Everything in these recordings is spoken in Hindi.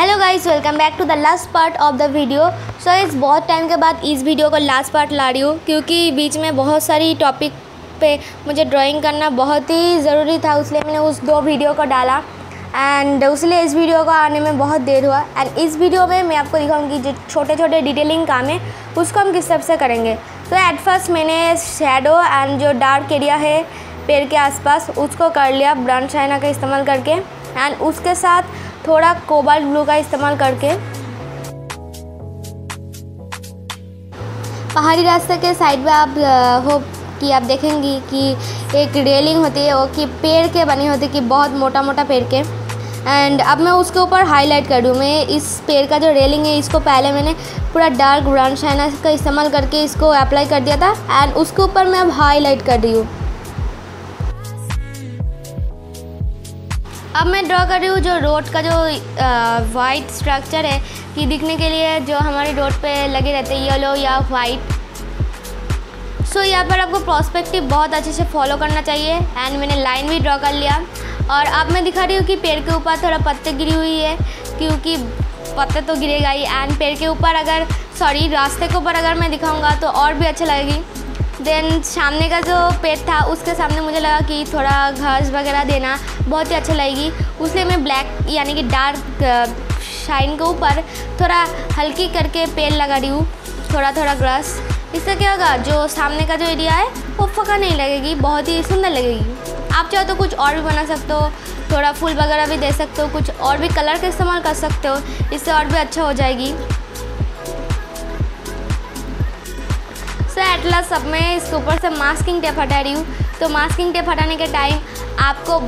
Hello guys welcome back to the last part of the video so इस बहुत टाइम के बाद इस वीडियो को लास्ट पार्ट ला रही हूँ, क्योंकि बीच में बहुत सारी टॉपिक पे मुझे ड्राइंग करना बहुत ही ज़रूरी था इसलिए मैंने उस दो वीडियो को डाला। एंड उसलिए इस वीडियो को आने में बहुत देर हुआ। एंड इस वीडियो में मैं आपको दिखाऊँगी जो छोटे छोटे डिटेलिंग काम है, उसको हम किस तरफ़ से करेंगे। तो एट फ़र्स्ट मैंने शेडो एंड जो डार्क एरिया है, पेड़ के आसपास, उसको कर लिया ब्राउन चाइना का इस्तेमाल करके। एंड उसके साथ थोड़ा कोबाल्ट ब्लू का इस्तेमाल करके। पहाड़ी रास्ते के साइड में आप हो कि आप देखेंगी कि एक रेलिंग होती है, वो कि पेड़ के बनी होती है, कि बहुत मोटा मोटा पेड़ के। एंड अब मैं उसके ऊपर हाईलाइट कर दूँ मैं इस पेड़ का जो रेलिंग है, इसको पहले मैंने पूरा डार्क ब्राउन शाइना का इस्तेमाल करके इसको अप्लाई कर दिया था। एंड उसके ऊपर मैं अब हाईलाइट कर रही हूँ। अब मैं ड्रॉ कर रही हूँ जो रोड का जो वाइट स्ट्रक्चर है, कि दिखने के लिए जो हमारे रोड पे लगे रहते हैं येलो या वाइट सो यहाँ पर आपको प्रोस्पेक्टिव बहुत अच्छे से फॉलो करना चाहिए एंड मैंने लाइन भी ड्रॉ कर लिया। और अब मैं दिखा रही हूँ कि पेड़ के ऊपर थोड़ा पत्ते गिरी हुई है, क्योंकि पत्ते तो गिरेगा ही एंड पेड़ के ऊपर अगर सॉरी रास्ते के ऊपर अगर मैं दिखाऊँगा तो और भी अच्छा लगेगी। देन सामने का जो पेड़ था, उसके सामने मुझे लगा कि थोड़ा घास वगैरह देना बहुत ही अच्छा लगेगी। उसलिए मैं ब्लैक यानी कि डार्क शाइन के ऊपर थोड़ा हल्की करके पेड़ लगा रही हूँ थोड़ा थोड़ा ग्रास इससे क्या होगा, जो सामने का जो एरिया है, वो फका नहीं लगेगी, बहुत ही सुंदर लगेगी। आप चाहो तो कुछ और भी बना सकते हो, थोड़ा फूल वगैरह भी दे सकते हो, कुछ और भी कलर का इस्तेमाल कर सकते हो, इससे और भी अच्छा हो जाएगी। सो एट लास्ट सब मैं इसके ऊपर से मास्किंग टेप हटा रही हूँ। तो मास्किंग टेप हटाने के टाइम आपको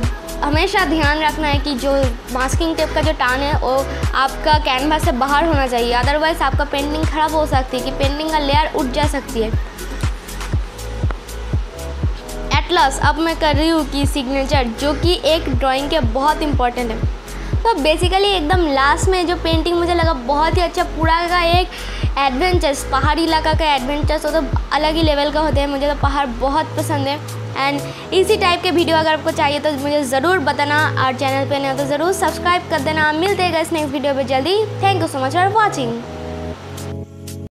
हमेशा ध्यान रखना है कि जो मास्किंग टेप का जो टान है, वो आपका कैनवास से बाहर होना चाहिए। अदरवाइज़ आपका पेंटिंग ख़राब हो सकती है कि पेंटिंग का लेयर उठ जा सकती है। एटलस अब मैं कर रही हूँ कि सिग्नेचर जो कि एक ड्राइंग के बहुत इंपॉर्टेंट है। तो बेसिकली एकदम लास्ट में जो पेंटिंग मुझे लगा बहुत ही अच्छा पूरा का एक एडवेंचर्स पहाड़ी इलाका का एडवेंचर्स हो तो अलग ही लेवल का होते हैं। मुझे तो पहाड़ बहुत पसंद है। एंड इसी टाइप के वीडियो अगर आपको चाहिए तो मुझे ज़रूर बताना और चैनल पे। नहीं हो तो ज़रूर सब्सक्राइब कर देना। मिलते हैं नेक्स्ट वीडियो पे जल्दी। Thank you so much for watching